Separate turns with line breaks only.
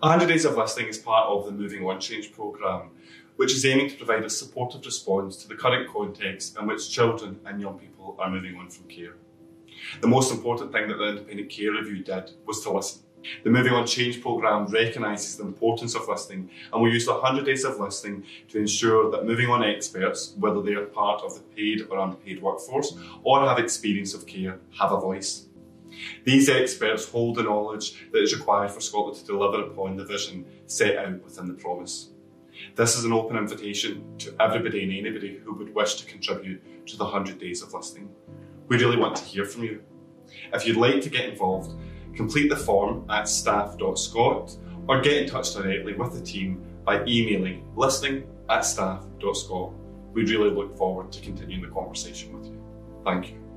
100 Days of Listening is part of the Moving On Change programme, which is aiming to provide a supportive response to the current context in which children and young people are moving on from care. The most important thing that the Independent Care Review did was to listen. The Moving On Change programme recognises the importance of listening and will use the 100 days of listening to ensure that moving on experts, whether they are part of the paid or unpaid workforce or have experience of care, have a voice. These experts hold the knowledge that is required for Scotland to deliver upon the vision set out within the promise. This is an open invitation to everybody and anybody who would wish to contribute to the 100 days of listening. We really want to hear from you. If you'd like to get involved, complete the form at staf.scot or get in touch directly with the team by emailing listening at staf.scot. We'd really look forward to continuing the conversation with you. Thank you.